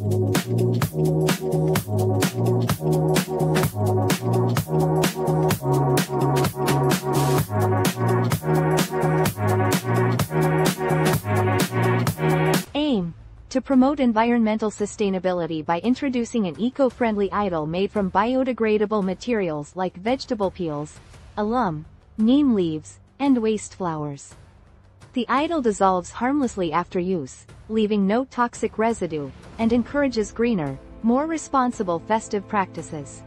Aim. To promote environmental sustainability by introducing an eco-friendly idol made from biodegradable materials like vegetable peels, alum, neem leaves, and waste flowers. The idol dissolves harmlessly after use, leaving no toxic residue, and encourages greener, more responsible festive practices.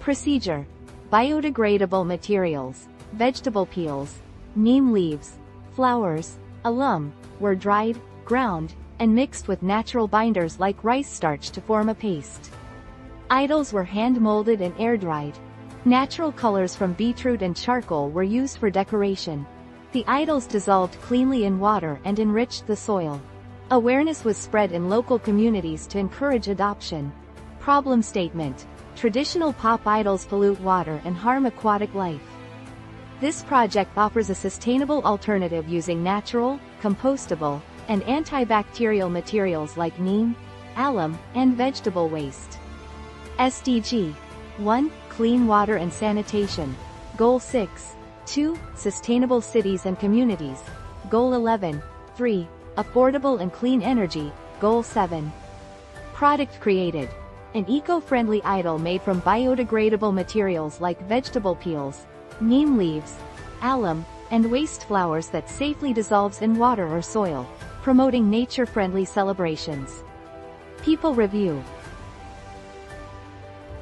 Procedure. Biodegradable materials, vegetable peels, neem leaves, flowers, alum, were dried, ground, and mixed with natural binders like rice starch to form a paste. Idols were hand-molded and air-dried. Natural colors from beetroot and charcoal were used for decoration. The idols dissolved cleanly in water and enriched the soil. Awareness was spread in local communities to encourage adoption. Problem statement. Traditional pop idols pollute water and harm aquatic life. This project offers a sustainable alternative using natural, compostable, and antibacterial materials like neem, alum, and vegetable waste. SDG 1. Clean water and sanitation. Goal 6. 2. Sustainable cities and communities. Goal 11. 3. Affordable and clean energy. Goal 7. Product created. An eco-friendly idol made from biodegradable materials like vegetable peels, neem leaves, alum, and waste flowers that safely dissolves in water or soil promoting nature-friendly celebrations. People Review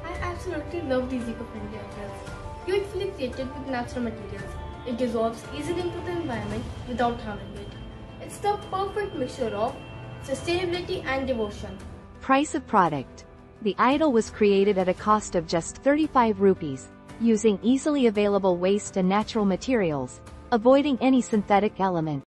I absolutely love these eco-friendly idols. Beautifully created with natural materials. It dissolves easily into the environment without harming it. It's the perfect mixture of sustainability and devotion. Price of product. The idol was created at a cost of just 35 rupees, using easily available waste and natural materials, avoiding any synthetic element.